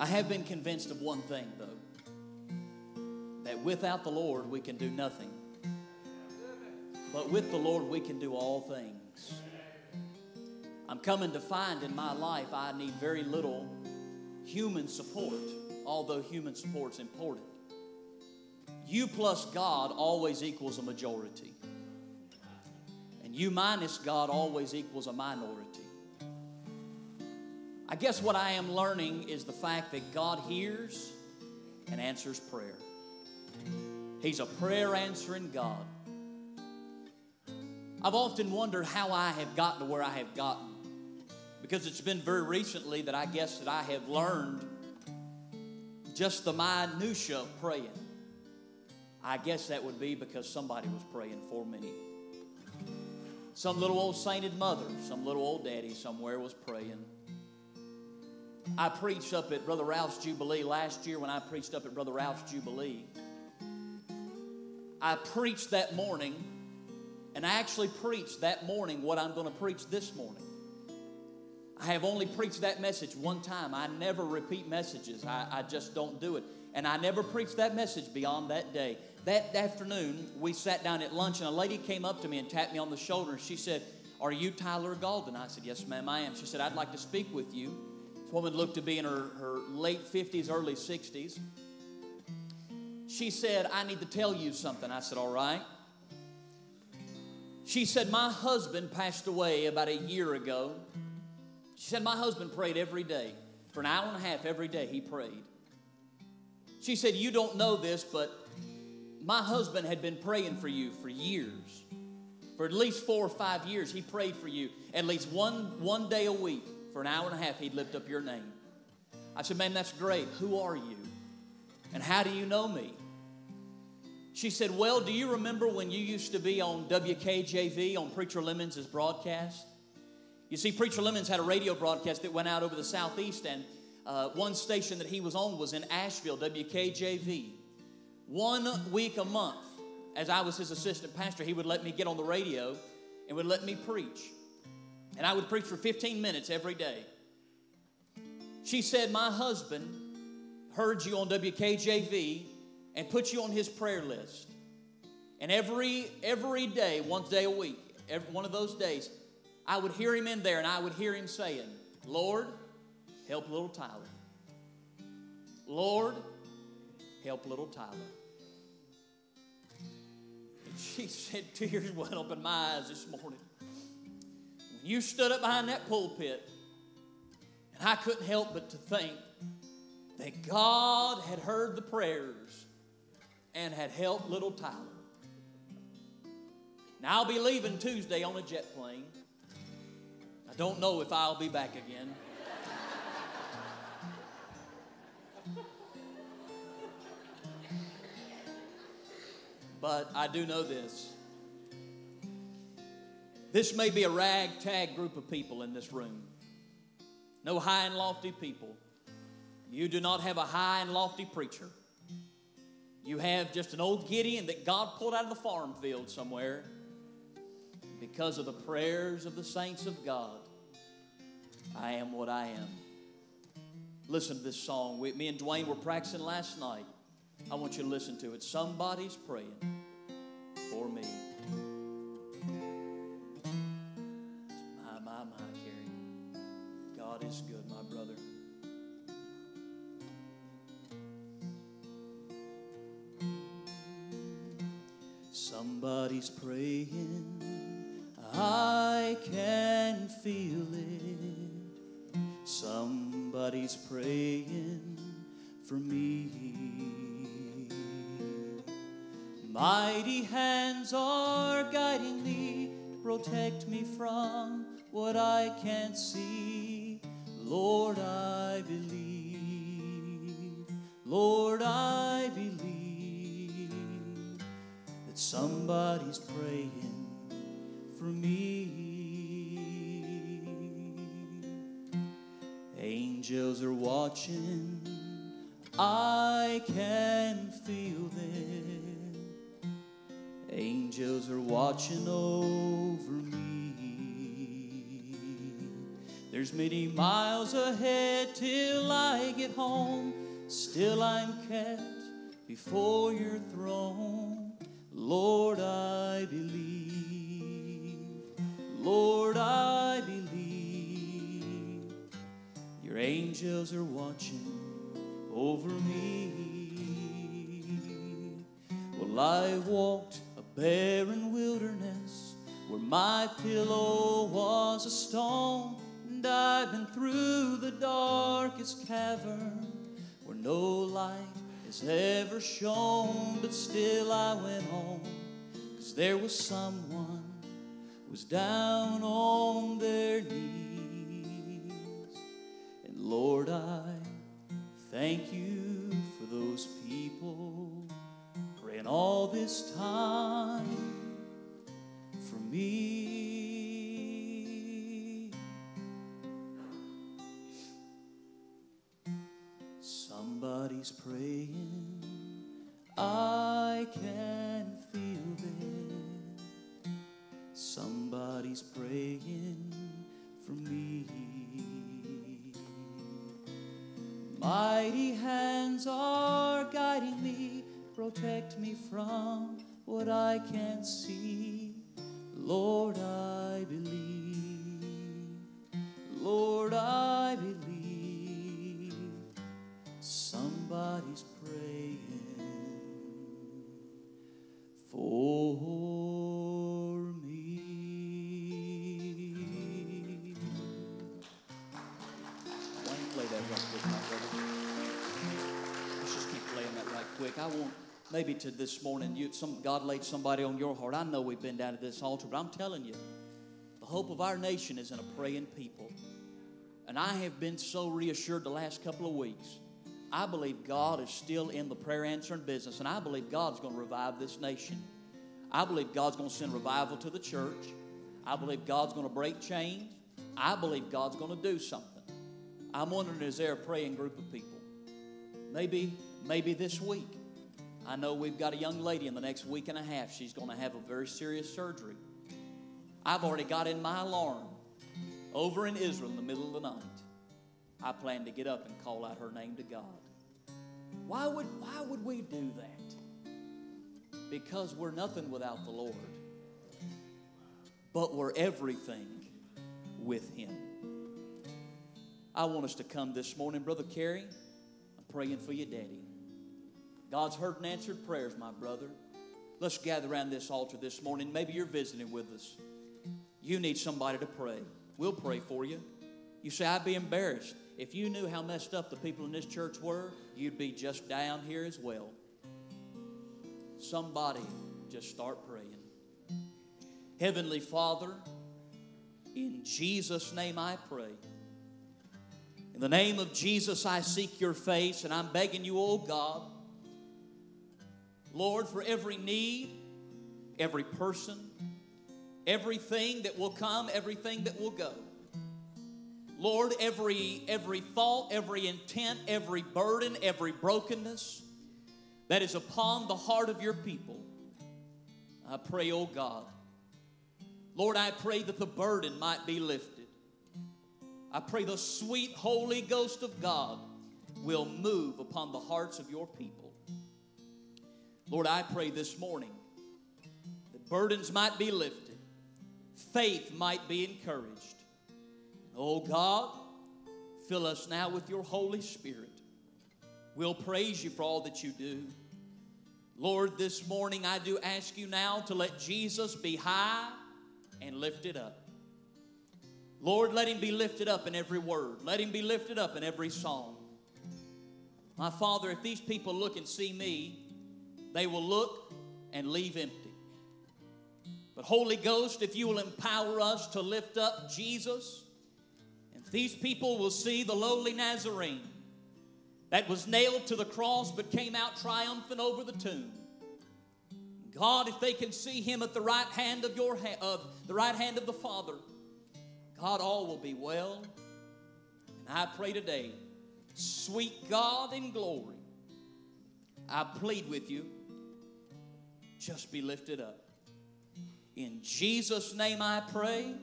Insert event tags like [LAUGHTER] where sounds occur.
I have been convinced of one thing, though that without the Lord we can do nothing. But with the Lord we can do all things. I'm coming to find in my life I need very little human support, although human support's important. You plus God always equals a majority. And you minus God always equals a minority. I guess what I am learning is the fact that God hears and answers prayer. He's a prayer answering God. I've often wondered how I have gotten to where I have gotten. Because it's been very recently that I guess that I have learned just the minutia of praying. I guess that would be because somebody was praying for me. Some little old sainted mother, some little old daddy somewhere was praying. I preached up at Brother Ralph's Jubilee last year when I preached up at Brother Ralph's Jubilee. I preached that morning, and I actually preached that morning what I'm going to preach this morning. I have only preached that message one time. I never repeat messages, I, I just don't do it. And I never preached that message beyond that day. That afternoon, we sat down at lunch, and a lady came up to me and tapped me on the shoulder, and she said, Are you Tyler Gaulden? I said, Yes, ma'am, I am. She said, I'd like to speak with you. Woman looked to be in her, her late 50s, early 60s. She said, I need to tell you something. I said, All right. She said, My husband passed away about a year ago. She said, My husband prayed every day. For an hour and a half every day, he prayed. She said, You don't know this, but my husband had been praying for you for years. For at least four or five years, he prayed for you. At least one, one day a week, for an hour and a half, he'd lift up your name. I said, Man, that's great. Who are you? And how do you know me? She said, Well, do you remember when you used to be on WKJV on Preacher Lemons' broadcast? You see, Preacher Lemons had a radio broadcast that went out over the southeast, and uh, one station that he was on was in Asheville, WKJV. One week a month, as I was his assistant pastor, he would let me get on the radio and would let me preach. And I would preach for 15 minutes every day. She said, My husband heard you on WKJV and put you on his prayer list. And every every day, one day a week, every one of those days, I would hear him in there and I would hear him saying, Lord, help little Tyler. Lord, help little Tyler. And she [LAUGHS] said, tears went up in my eyes this morning. You stood up behind that pulpit, and I couldn't help but to think that God had heard the prayers and had helped little Tyler. Now I'll be leaving Tuesday on a jet plane. I don't know if I'll be back again. but I do know this. This may be a ragtag group of people in this room. No high and lofty people. You do not have a high and lofty preacher. You have just an old Gideon that God pulled out of the farm field somewhere because of the prayers of the saints of God. I am what I am. Listen to this song. We, me and Dwayne were practicing last night. I want you to listen to it. Somebody's praying for me. God is good, my brother. Somebody's praying. I can feel it. Somebody's praying for me. Mighty hands are guiding me, to protect me from what I can't see. Lord, I believe. Lord, I believe that somebody's praying for me. Angels are watching, I can feel them. Angels are watching over There's many miles ahead till I get home. Still I'm kept before your throne. Lord, I believe. Lord, I believe. Your angels are watching over me. Well, I walked a barren wilderness where my pillow was a stone been through the darkest cavern where no light has ever shone, but still I went home, cause there was someone who was down on their knees. And Lord, I thank you for those people praying all this time for me. Somebody's praying, I can feel them. Somebody's praying for me. Mighty hands are guiding me, protect me from what I can't see. Lord, I believe. Somebody's praying for me. Play that right quick, my brother? Let's just keep playing that right quick. I want maybe to this morning, you some God laid somebody on your heart. I know we've been down to this altar, but I'm telling you, the hope of our nation is in a praying people. And I have been so reassured the last couple of weeks. I believe God is still in the prayer answering business, and I believe God's going to revive this nation. I believe God's going to send revival to the church. I believe God's going to break chains. I believe God's going to do something. I'm wondering, is there a praying group of people? Maybe, maybe this week. I know we've got a young lady in the next week and a half. She's going to have a very serious surgery. I've already got in my alarm over in Israel in the middle of the night. I plan to get up and call out her name to God. Why would, why would we do that? Because we're nothing without the Lord, but we're everything with Him. I want us to come this morning, Brother Carey. I'm praying for you, Daddy. God's heard and answered prayers, my brother. Let's gather around this altar this morning. Maybe you're visiting with us. You need somebody to pray. We'll pray for you. You say, I'd be embarrassed. If you knew how messed up the people in this church were, you'd be just down here as well. Somebody just start praying. Heavenly Father, in Jesus' name I pray. In the name of Jesus, I seek your face, and I'm begging you, oh God, Lord, for every need, every person, everything that will come, everything that will go. Lord, every, every thought, every intent, every burden, every brokenness that is upon the heart of your people, I pray, oh God. Lord, I pray that the burden might be lifted. I pray the sweet Holy Ghost of God will move upon the hearts of your people. Lord, I pray this morning that burdens might be lifted, faith might be encouraged. Oh God, fill us now with your Holy Spirit. We'll praise you for all that you do. Lord, this morning I do ask you now to let Jesus be high and lifted up. Lord, let him be lifted up in every word. Let him be lifted up in every song. My Father, if these people look and see me, they will look and leave empty. But Holy Ghost, if you will empower us to lift up Jesus, these people will see the lowly Nazarene that was nailed to the cross but came out triumphant over the tomb. God, if they can see him at the right hand of your ha- of the right hand of the Father, God, all will be well. And I pray today, sweet God in glory, I plead with you, just be lifted up. In Jesus' name I pray.